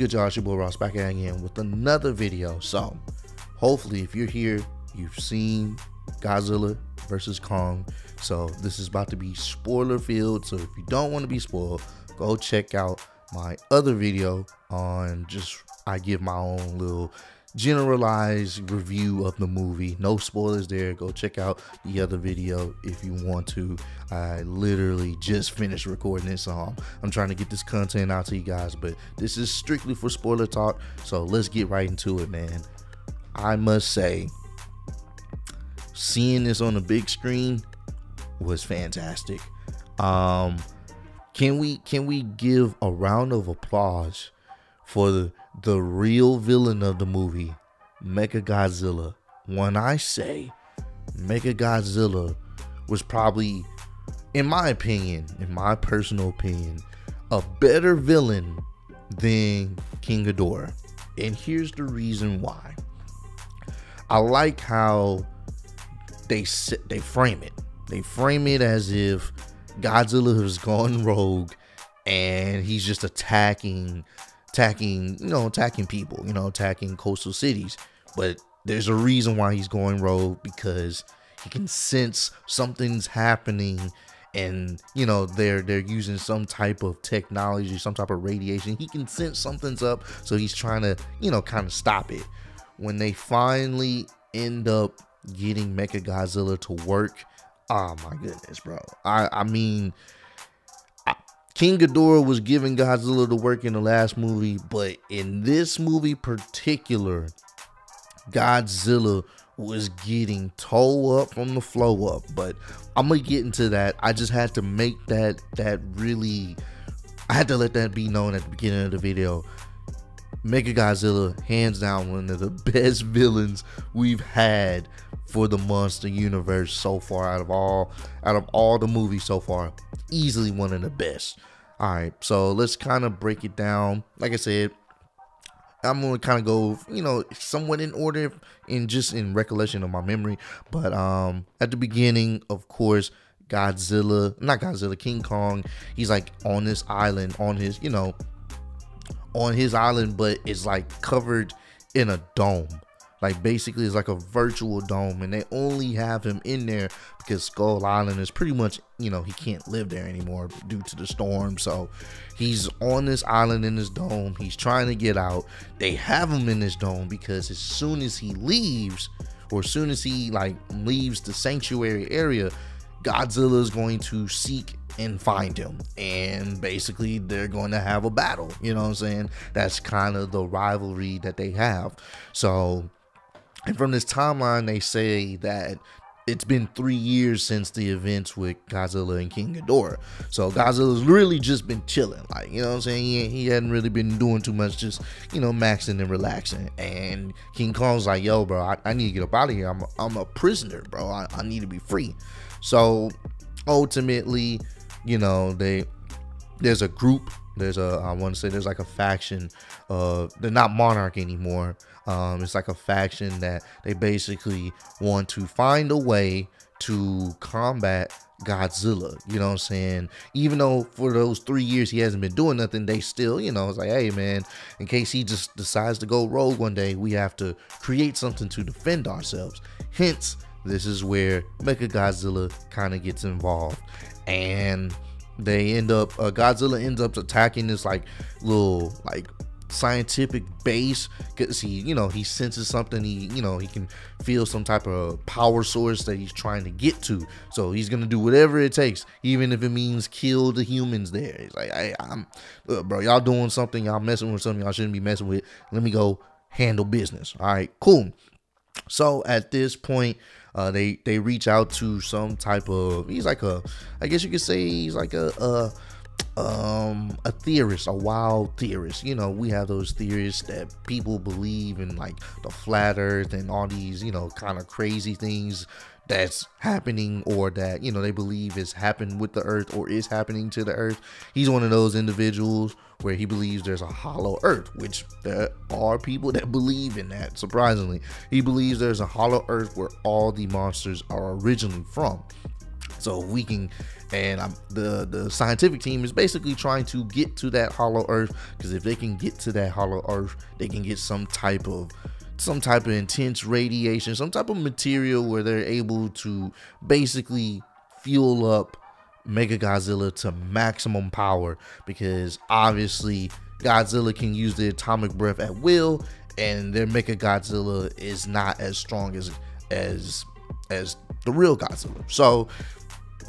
good, y'all? It's your boy Ross back again with another video. So, hopefully, if you're here, you've seen Godzilla versus Kong. So, this is about to be spoiler filled. So, if you don't want to be spoiled, go check out my other video on just I give my own little generalized review of the movie. No spoilers there. Go check out the other video if you want to. I literally just finished recording this. so I'm, I'm trying to get this content out to you guys. But this is strictly for spoiler talk, so let's get right into it, man. I must say, seeing this on the big screen was fantastic. Um, can we can we give a round of applause for the the real villain of the movie, Mecha Godzilla. When I say Mecha Godzilla was probably, in my opinion, in my personal opinion, a better villain than King Ghidorah. And here's the reason why. I like how they sit, they frame it. They frame it as if Godzilla has gone rogue and he's just attacking attacking, you know, attacking people, you know, attacking coastal cities. But there's a reason why he's going rogue because he can sense something's happening and you know they're they're using some type of technology some type of radiation. He can sense something's up so he's trying to you know kind of stop it. When they finally end up getting mecha godzilla to work oh my goodness bro. I i mean King Ghidorah was giving Godzilla the work in the last movie, but in this movie particular, Godzilla was getting toe up from the flow up. But I'm gonna get into that. I just had to make that that really I had to let that be known at the beginning of the video. Mega Godzilla, hands down, one of the best villains we've had for the monster universe so far out of all out of all the movies so far. Easily one of the best. All right, so let's kind of break it down. Like I said, I'm gonna kind of go, you know, somewhat in order in just in recollection of my memory. But um at the beginning, of course, Godzilla, not Godzilla, King Kong, he's like on this island, on his, you know, on his island, but it's like covered in a dome. Like basically it's like a virtual dome and they only have him in there because Skull Island is pretty much, you know, he can't live there anymore due to the storm. So he's on this island in this dome. He's trying to get out. They have him in this dome because as soon as he leaves or as soon as he like leaves the sanctuary area, Godzilla is going to seek and find him. And basically, they're going to have a battle. You know what I'm saying? That's kind of the rivalry that they have. So and from this timeline, they say that it's been three years since the events with Godzilla and King Ghidorah. So Godzilla's really just been chilling. Like, you know what I'm saying? He, he hadn't really been doing too much, just, you know, maxing and relaxing. And King Kong's like, yo, bro, I, I need to get up out of here. I'm a, I'm a prisoner, bro. I, I need to be free. So ultimately, you know, they there's a group there's a I want to say there's like a faction. Uh, they're not Monarch anymore. Um, it's like a faction that they basically want to find a way to combat Godzilla. You know what I'm saying? Even though for those three years he hasn't been doing nothing, they still, you know, it's like, hey man, in case he just decides to go rogue one day, we have to create something to defend ourselves. Hence, this is where Mecha Godzilla kind of gets involved. And they end up uh, Godzilla ends up attacking this like little like scientific base because he you know he senses something he you know he can feel some type of power source that he's trying to get to. So he's gonna do whatever it takes even if it means kill the humans there. He's like hey, i'm look, bro y'all doing something y'all messing with something y'all shouldn't be messing with. Let me go handle business. All right cool. So at this point uh, they they reach out to some type of he's like a I guess you could say he's like a, a um a theorist a wild theorist. You know we have those theorists that people believe in like the flat earth and all these you know kind of crazy things that's happening or that you know they believe is happened with the earth or is happening to the earth. He's one of those individuals where he believes there's a hollow earth which there are people that believe in that surprisingly. He believes there's a hollow earth where all the monsters are originally from So we can, and I'm, the the scientific team is basically trying to get to that hollow Earth because if they can get to that hollow Earth, they can get some type of some type of intense radiation, some type of material where they're able to basically fuel up Mega Godzilla to maximum power because obviously Godzilla can use the atomic breath at will and their Mega Godzilla is not as strong as as as the real Godzilla. So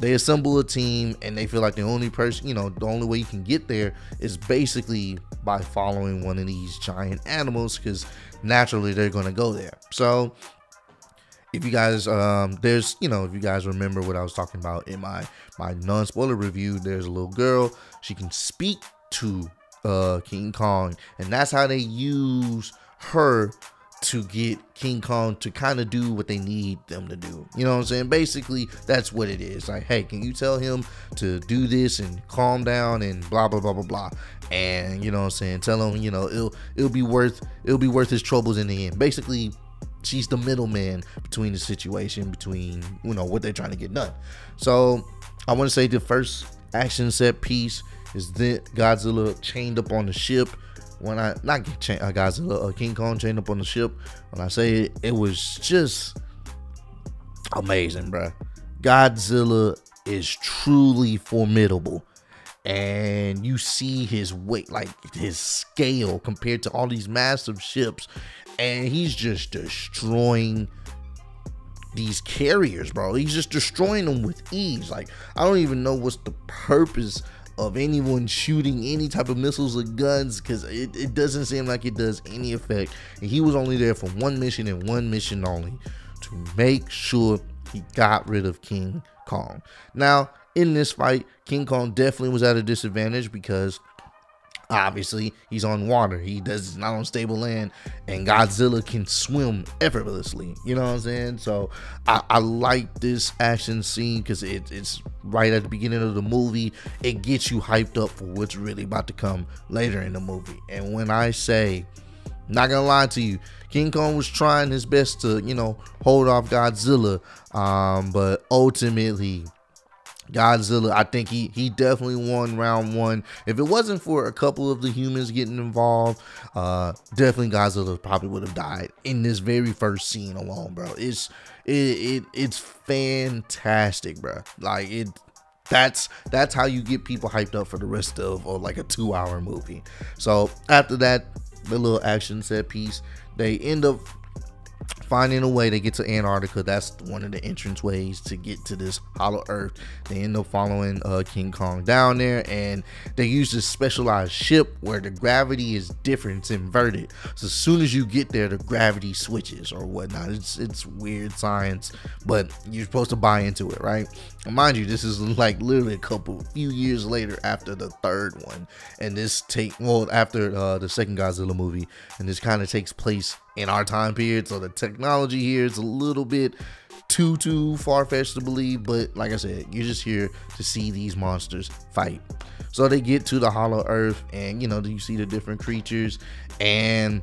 they assemble a team and they feel like the only person, you know, the only way you can get there is basically by following one of these giant animals because naturally they're going to go there. So if you guys um there's you know if you guys remember what i was talking about in my my non-spoiler review there's a little girl she can speak to uh king kong and that's how they use her to get King Kong to kind of do what they need them to do. You know what I'm saying? Basically, that's what it is. Like, hey, can you tell him to do this and calm down and blah blah blah blah blah. And you know what I'm saying? Tell him, you know, it'll it'll be worth it'll be worth his troubles in the end. Basically, she's the middleman between the situation, between you know what they're trying to get done. So I want to say the first action set piece is that Godzilla chained up on the ship when I not uh, Godzilla, uh, King Kong chained up on the ship. When I say it, it was just amazing, bro. Godzilla is truly formidable, and you see his weight, like his scale compared to all these massive ships, and he's just destroying these carriers, bro. He's just destroying them with ease. Like I don't even know what's the purpose of anyone shooting any type of missiles or guns because it, it doesn't seem like it does any effect. And he was only there for one mission and one mission only to make sure he got rid of King Kong. Now, in this fight, King Kong definitely was at a disadvantage because obviously he's on water. He does not on stable land and godzilla can swim effortlessly. You know what i'm saying? So i, I like this action scene because it, it's right at the beginning of the movie. It gets you hyped up for what's really about to come later in the movie. And when i say not gonna lie to you king kong was trying his best to you know hold off godzilla um, but ultimately Godzilla, I think he he definitely won round one. If it wasn't for a couple of the humans getting involved, uh, definitely Godzilla probably would have died in this very first scene alone, bro. It's it, it it's fantastic, bro. Like it that's that's how you get people hyped up for the rest of or like a two hour movie. So after that, the little action set piece, they end up finding a way to get to Antarctica. That's one of the entrance ways to get to this hollow earth. They end up following uh, King Kong down there, and they use this specialized ship where the gravity is different, it's inverted. So as soon as you get there, the gravity switches or whatnot. It's it's weird science, but you're supposed to buy into it, right? Mind you, this is like literally a couple few years later after the third one, and this take well after uh, the second Godzilla movie, and this kind of takes place in our time period. So the technology here is a little bit too too far fetched to believe, but like I said, you're just here to see these monsters fight. So they get to the Hollow Earth, and you know do you see the different creatures, and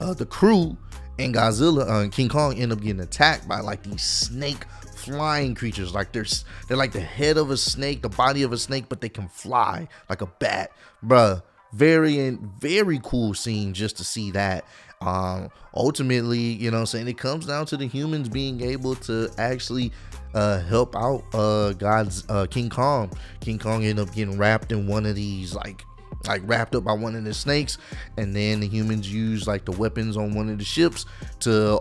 uh, the crew and Godzilla uh, and King Kong end up getting attacked by like these snake flying creatures. Like they're they're like the head of a snake, the body of a snake, but they can fly like a bat, bruh. Very very cool scene just to see that um, ultimately, you know I'm saying, it comes down to the humans being able to actually uh, help out uh, God's uh, King Kong. King Kong ended up getting wrapped in one of these like like wrapped up by one of the snakes and then the humans use like the weapons on one of the ships to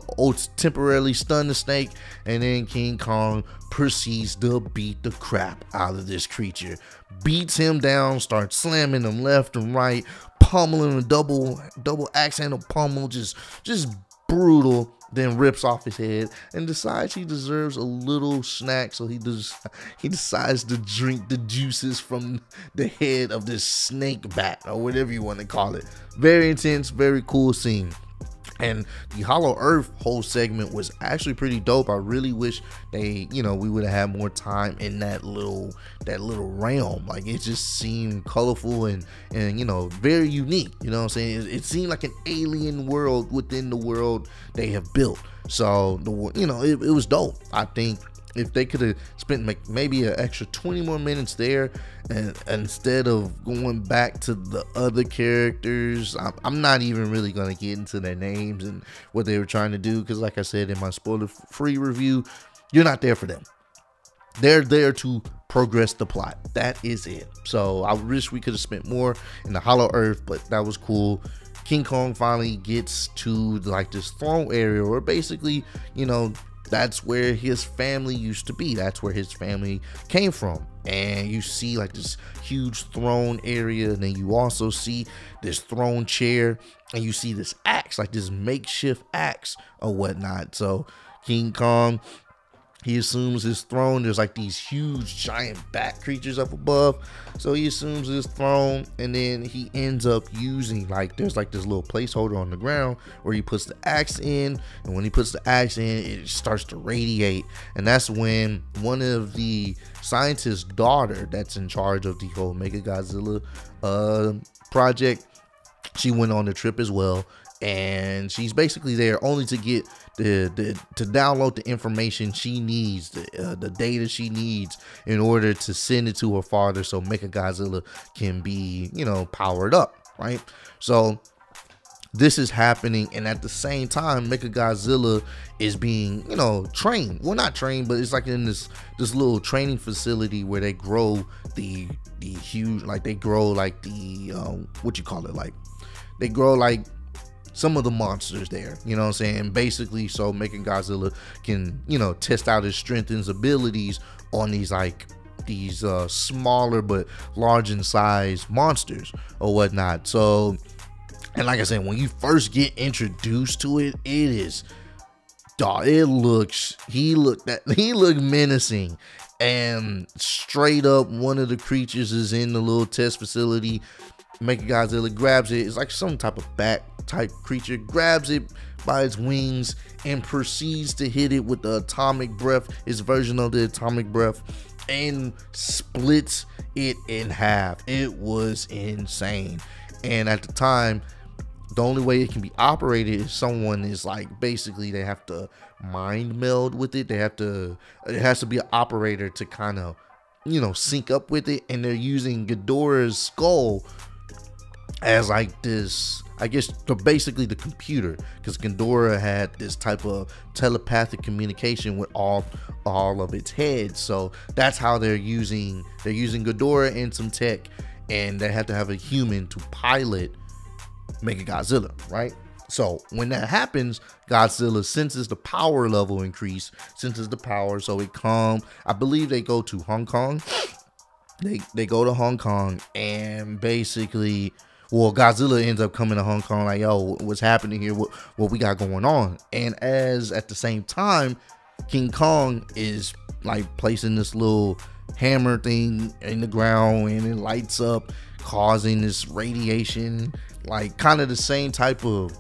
temporarily stun the snake and then king kong proceeds to beat the crap out of this creature beats him down starts slamming him left and right pummeling a double double axe handle pummel, just just brutal. Then rips off his head and decides he deserves a little snack, so he does he decides to drink the juices from the head of this snake bat or whatever you want to call it. Very intense, very cool scene and the hollow earth whole segment was actually pretty dope. I really wish they you know we would have had more time in that little that little realm. Like it just seemed colorful and and you know very unique you know what i'm saying? It, it seemed like an alien world within the world they have built. So the you know it, it was dope. I think if they could have spent maybe an extra 20 more minutes there and instead of going back to the other characters i'm, I'm not even really going to get into their names and what they were trying to do because like i said in my spoiler free review you're not there for them. They're there to progress the plot. That is it. So i wish we could have spent more in the hollow earth but that was cool. King kong finally gets to like this throne area where basically you know that's where his family used to be. That's where his family came from. And you see like this huge throne area, and then you also see this throne chair, and you see this axe, like this makeshift axe or whatnot. So King Kong he assumes his throne. There's like these huge giant bat creatures up above. So he assumes his throne and then he ends up using like there's like this little placeholder on the ground where he puts the axe in. And when he puts the axe in, it starts to radiate. And that's when one of the scientist's daughter that's in charge of the whole Mega Godzilla uh, project, she went on the trip as well and she's basically there only to get the, the to download the information she needs, the, uh, the data she needs in order to send it to her father, so Mecha Godzilla can be you know powered up, right? So this is happening, and at the same time, Mecha Godzilla is being you know trained. Well, not trained, but it's like in this this little training facility where they grow the the huge like they grow like the um, what you call it like they grow like some of the monsters there. You know what I'm saying? Basically, so Mecha Godzilla can, you know, test out his strength and his abilities on these like these uh smaller but large in size monsters or whatnot. So and like I said, when you first get introduced to it, it is dog, it looks he looked that he looked menacing. And straight up, one of the creatures is in the little test facility. Mecha Godzilla grabs it. It's like some type of bat type creature grabs it by its wings and proceeds to hit it with the atomic breath, its version of the atomic breath, and splits it in half. It was insane. And at the time, the only way it can be operated is someone is like basically they have to mind meld with it. They have to, it has to be an operator to kind of, you know, sync up with it. And they're using Ghidorah's skull as like this I guess the, basically the computer, because Ghidorah had this type of telepathic communication with all all of its heads. So that's how they're using they're using Ghidorah and some tech, and they have to have a human to pilot Mega Godzilla, right? So when that happens, Godzilla senses the power level increase, senses the power, so it come. I believe they go to Hong Kong. They they go to Hong Kong and basically well, Godzilla ends up coming to Hong Kong like, yo, what's happening here? What what we got going on? And as at the same time, King Kong is like placing this little hammer thing in the ground and it lights up, causing this radiation, like kind of the same type of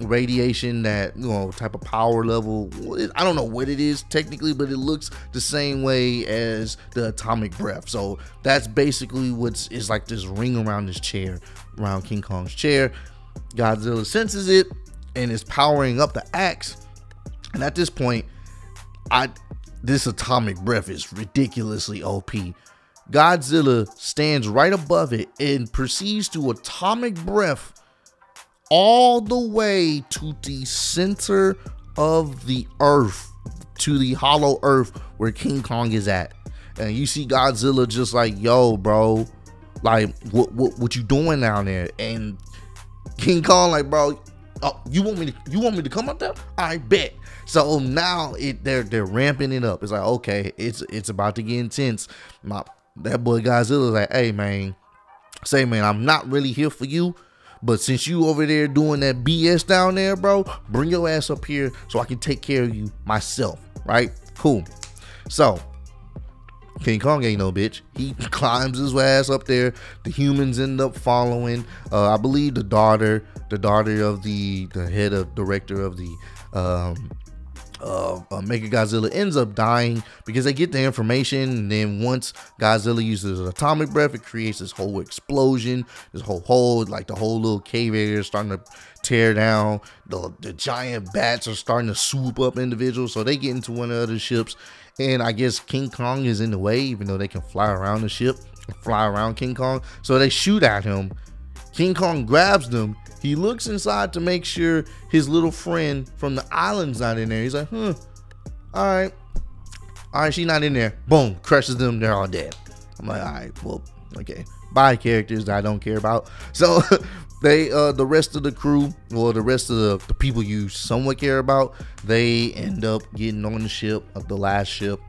radiation that you know type of power level. I don't know what it is technically but it looks the same way as the atomic breath. So that's basically what's is like this ring around this chair around king kong's chair. Godzilla senses it and is powering up the axe. And at this point i this atomic breath is ridiculously op godzilla stands right above it and proceeds to atomic breath all the way to the center of the earth, to the hollow earth where King Kong is at. And you see Godzilla just like, yo, bro, like what what what you doing down there? And King Kong, like, bro, oh, you want me to you want me to come up there? I bet. So now it they're they're ramping it up. It's like, okay, it's it's about to get intense. My that boy Godzilla's like, hey man, say man, I'm not really here for you, but since you over there doing that BS down there, bro, bring your ass up here so I can take care of you myself. Right? Cool. So King Kong ain't no bitch. He climbs his ass up there. The humans end up following. Uh, I believe the daughter, the daughter of the the head of director of the um, uh, uh, Mega Godzilla ends up dying because they get the information, and then once Godzilla uses atomic breath, it creates this whole explosion, this whole hole, like the whole little cave area is starting to tear down. The the giant bats are starting to swoop up individuals, so they get into one of the other ships, and I guess King Kong is in the way, even though they can fly around the ship, fly around King Kong. So they shoot at him. King Kong grabs them he looks inside to make sure his little friend from the island's not in there. He's like, huh, all right. All right, she's not in there. Boom, crushes them. They're all dead. I'm like, all right, well, okay. Bye, characters that I don't care about. So they, uh, the rest of the crew, or the rest of the, the people you somewhat care about, they end up getting on the ship, of the last ship.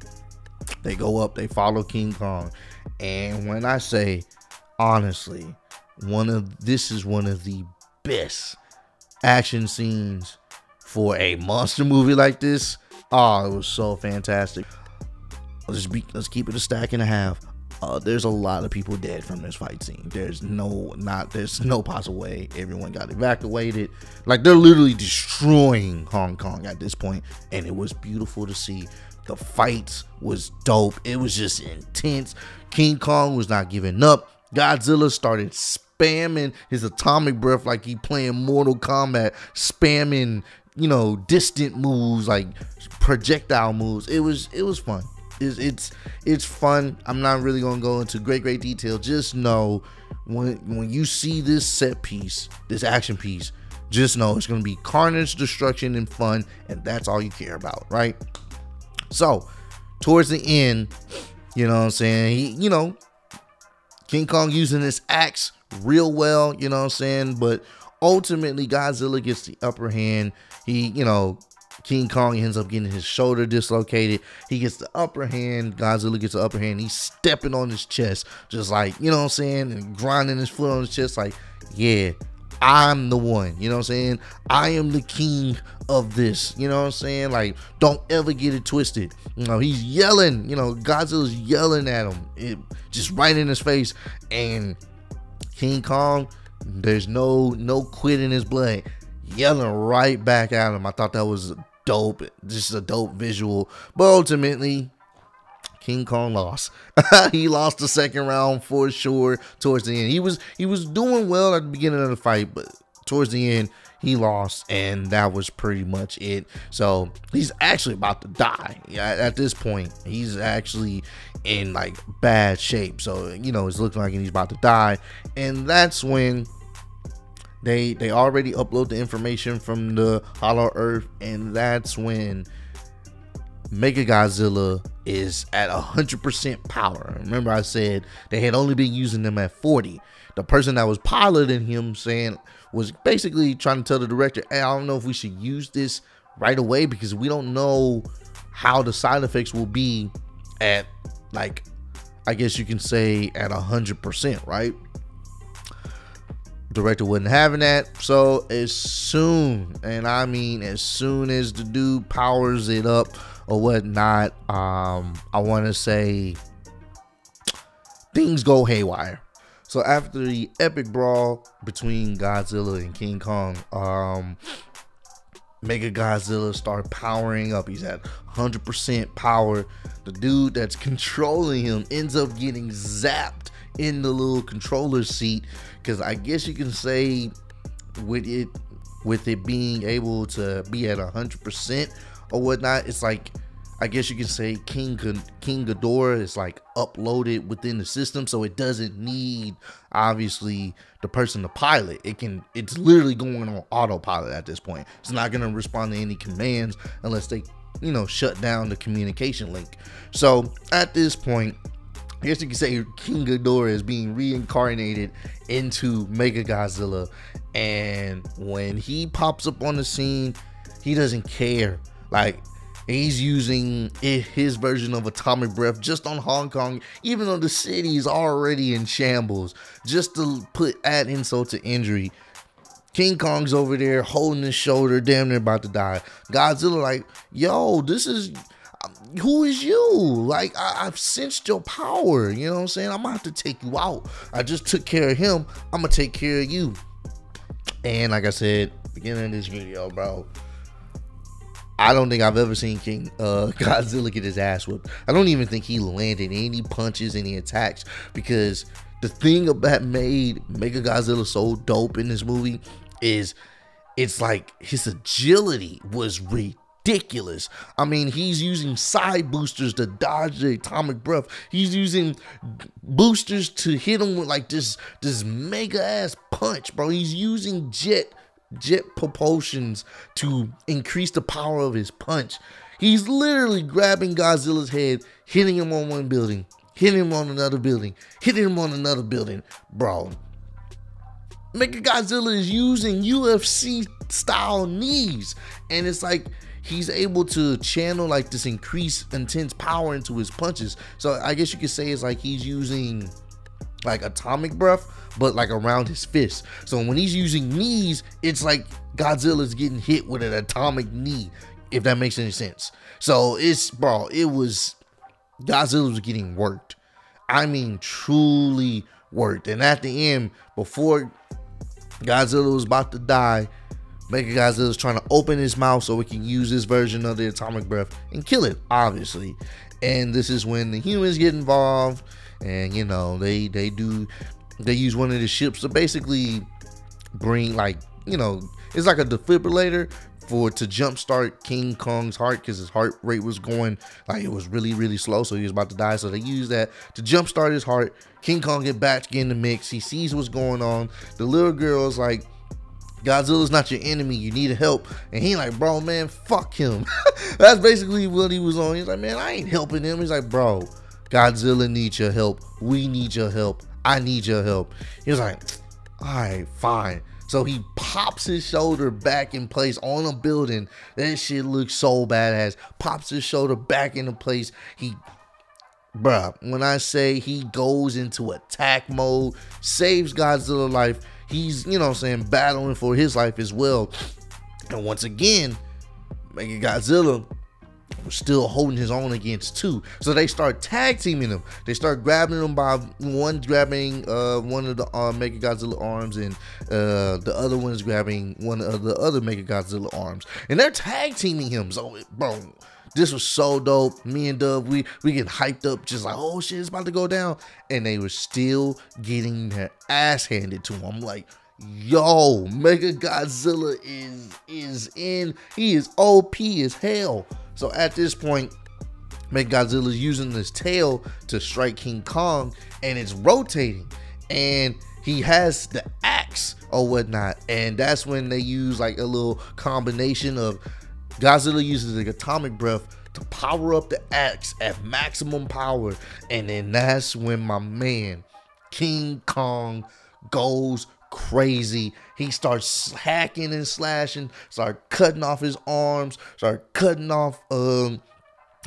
They go up, they follow King Kong. And when I say, honestly, one of this is one of the best action scenes for a monster movie like this. Oh, it was so fantastic. Let's be let's keep it a stack and a half. Uh, there's a lot of people dead from this fight scene. There's no not there's no possible way everyone got evacuated. Like they're literally destroying Hong Kong at this point, and it was beautiful to see. The fights was dope. It was just intense. King Kong was not giving up. Godzilla started spamming his atomic breath like he playing Mortal Kombat, spamming you know distant moves like projectile moves. It was it was fun. It's it's it's fun. I'm not really gonna go into great great detail. Just know when when you see this set piece, this action piece, just know it's gonna be carnage, destruction, and fun, and that's all you care about, right? So towards the end, you know what I'm saying? He, you know, King Kong using this axe real well, you know what I'm saying? But ultimately, Godzilla gets the upper hand. He, you know, King Kong ends up getting his shoulder dislocated. He gets the upper hand. Godzilla gets the upper hand. He's stepping on his chest, just like, you know what I'm saying? And grinding his foot on his chest, like, yeah, I'm the one. You know what I'm saying? I am the king of this. You know what I'm saying? Like, don't ever get it twisted. You know, he's yelling, you know, Godzilla's yelling at him, it, just right in his face. And King Kong, there's no no quit in his blood, yelling right back at him. I thought that was dope, just a dope visual. But ultimately, King Kong lost. he lost the second round for sure. Towards the end, he was he was doing well at the beginning of the fight, but towards the end, he lost, and that was pretty much it. So he's actually about to die. At this point, he's actually in like bad shape. So you know, it's looking like he's about to die, and that's when they they already upload the information from the Hollow Earth, and that's when Mega Godzilla is at 100% power. Remember, I said they had only been using them at 40. The person that was piloting him saying was basically trying to tell the director, hey, I don't know if we should use this right away because we don't know how the side effects will be at like I guess you can say at a hundred percent, right? Director wasn't having that. So as soon, and I mean as soon as the dude powers it up or whatnot, um, I wanna say things go haywire. So after the epic brawl between Godzilla and King Kong, um, Mega Godzilla start powering up. He's at 100% power. The dude that's controlling him ends up getting zapped in the little controller seat because I guess you can say with it with it being able to be at 100% or whatnot, it's like I guess you can say King King Ghidorah is like uploaded within the system, so it doesn't need obviously the person to pilot. It can it's literally going on autopilot at this point. It's not gonna respond to any commands unless they you know shut down the communication link. So at this point, I guess you can say King Ghidorah is being reincarnated into Mega Godzilla, and when he pops up on the scene, he doesn't care. Like he's using his version of atomic breath just on Hong Kong, even though the city is already in shambles, just to put add insult to injury. King Kong's over there holding his shoulder, damn near about to die. Godzilla, like, yo, this is who is you? Like, I, have sensed your power. You know what I'm saying? I'm gonna have to take you out. I just took care of him. I'm gonna take care of you. And like I said, beginning of this video, bro, I don't think I've ever seen King uh, Godzilla get his ass whipped. I don't even think he landed any punches, any attacks, because the thing that made Mega Godzilla so dope in this movie is it's like his agility was ridiculous. I mean, he's using side boosters to dodge the atomic breath. He's using boosters to hit him with like this this mega ass punch, bro. He's using jet jet propulsions to increase the power of his punch. He's literally grabbing Godzilla's head, hitting him on one building, hitting him on another building, hitting him on another building. Bro, Mega Godzilla is using UFC style knees. And it's like he's able to channel like this increased intense power into his punches. So I guess you could say it's like he's using like atomic breath, but like around his fist. So when he's using knees, it's like Godzilla's getting hit with an atomic knee, if that makes any sense. So it's bro, it was Godzilla was getting worked. I mean, truly worked. And at the end, before Godzilla was about to die, Mega Godzilla was trying to open his mouth so we can use this version of the atomic breath and kill it, obviously. And this is when the humans get involved, and you know they they do they use one of the ships to basically bring like you know it's like a defibrillator for to jumpstart King Kong's heart because his heart rate was going like it was really really slow, so he was about to die. So they use that to jumpstart his heart. King Kong get back in the mix. He sees what's going on. The little girl's like. Godzilla's not your enemy. You need help. And he like, bro, man, fuck him. That's basically what he was on. He's like, man, I ain't helping him. He's like, bro, Godzilla needs your help. We need your help. I need your help. He was like, all right, fine. So he pops his shoulder back in place on a building. That shit looks so badass. Pops his shoulder back into place. He, bruh, when I say he goes into attack mode, saves Godzilla life, he's, you know I'm saying, battling for his life as well. And once again, Mega Godzilla was still holding his own against two. So they start tag teaming him. They start grabbing him by one grabbing uh, one of the uh, Mega Godzilla arms, and uh, the other one is grabbing one of the other Mega Godzilla arms, and they're tag teaming him. So, bro, this was so dope. Me and Dub, we we get hyped up, just like, oh shit, it's about to go down, and they were still getting their ass handed to them. Like yo, Mega Godzilla is is in. He is OP as hell. So at this point, Mega Godzilla is using his tail to strike King Kong, and it's rotating, and he has the axe or whatnot, and that's when they use like a little combination of Godzilla uses the atomic breath to power up the axe at maximum power, and then that's when my man King Kong goes crazy. He starts hacking and slashing, start cutting off his arms, start cutting off um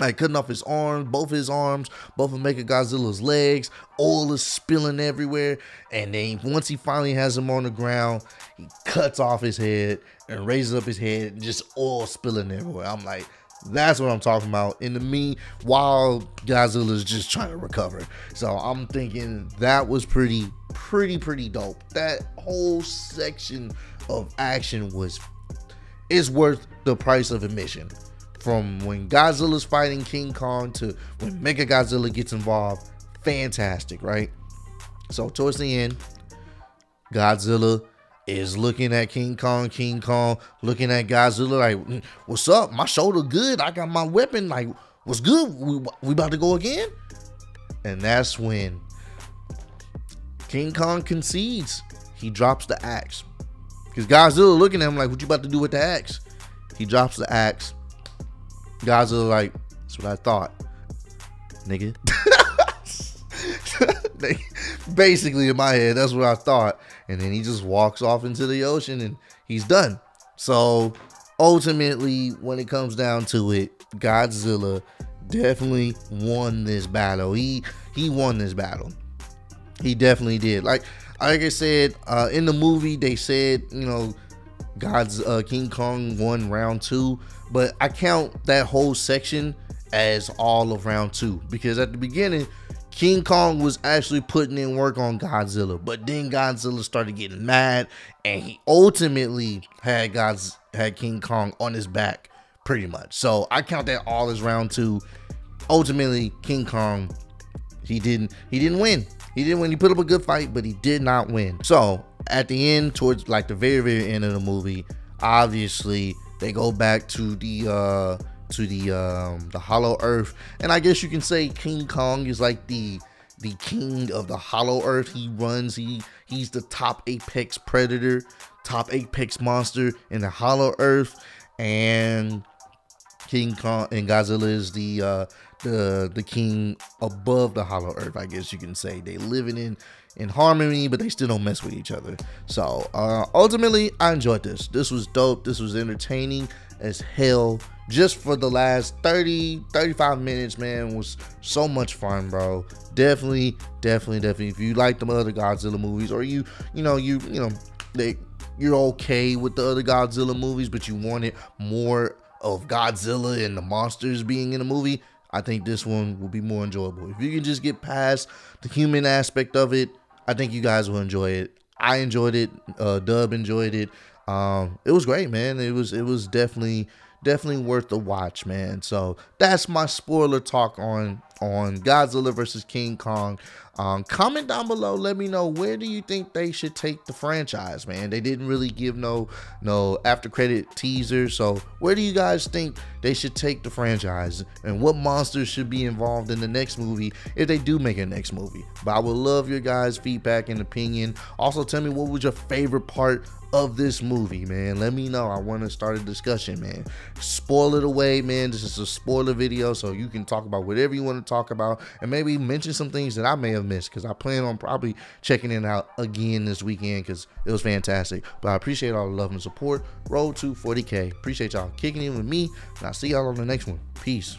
like cutting off his arms, both his arms, both of Mega Godzilla's legs. Oil is spilling everywhere. And then once he finally has him on the ground, he cuts off his head and raises up his head and just oil spilling everywhere. I'm like, that's what I'm talking about. In the me, while Godzilla's just trying to recover. So I'm thinking that was pretty, pretty, pretty dope. That whole section of action was is worth the price of admission. From when Godzilla's fighting King Kong to when Mega Godzilla gets involved, fantastic, right? So towards the end, Godzilla is looking at King Kong, King Kong looking at Godzilla like, mm, "What's up? My shoulder good. I got my weapon. Like, what's good? We, we about to go again?" And that's when King Kong concedes. He drops the axe because Godzilla looking at him like, "What you about to do with the axe?" He drops the axe. Godzilla like, "That's what I thought, nigga." Basically, in my head, that's what I thought. And then he just walks off into the ocean and he's done. So ultimately, when it comes down to it, Godzilla definitely won this battle. He he won this battle. He definitely did. Like like I said, uh, in the movie, they said, you know, God's uh, King Kong won round two, but I count that whole section as all of round two because at the beginning, King Kong was actually putting in work on Godzilla, but then Godzilla started getting mad, and he ultimately had God's had King Kong on his back, pretty much. So I count that all as round two. Ultimately, King Kong, he didn't he didn't win. He didn't win. He put up a good fight, but he did not win. So at the end, towards like the very very end of the movie, obviously they go back to the uh to the um the Hollow Earth, and I guess you can say King Kong is like the the king of the Hollow Earth. He runs. He he's the top apex predator, top apex monster in the Hollow Earth, and King Kong and Godzilla is the uh, the the king above the Hollow Earth. I guess you can say they living in in harmony, but they still don't mess with each other. So uh, ultimately, I enjoyed this. This was dope. This was entertaining as hell. Just for the last 30, 35 minutes, man, was so much fun, bro. Definitely, definitely, definitely. If you like the other Godzilla movies, or you, you know, you, you know, they, you're okay with the other Godzilla movies, but you wanted more of Godzilla and the monsters being in the movie, I think this one will be more enjoyable. If you can just get past the human aspect of it, I think you guys will enjoy it. I enjoyed it. Uh, Dub enjoyed it. Um, it was great, man. It was it was definitely definitely worth the watch, man. So that's my spoiler talk on on Godzilla versus King Kong. Um, comment down below. Let me know where do you think they should take the franchise, man. They didn't really give no no after credit teaser. So where do you guys think they should take the franchise, and what monsters should be involved in the next movie if they do make a next movie? But I would love your guys' feedback and opinion. Also, tell me what was your favorite part of this movie, man. Let me know. I want to start a discussion, man. Spoil it away, man. This is a spoiler video, so you can talk about whatever you want to talk about and maybe mention some things that I may have missed because I plan on probably checking it out again this weekend because it was fantastic. But I appreciate all the love and support. Road to 40K. Appreciate y'all kicking in with me, and I'll see y'all on the next one. Peace.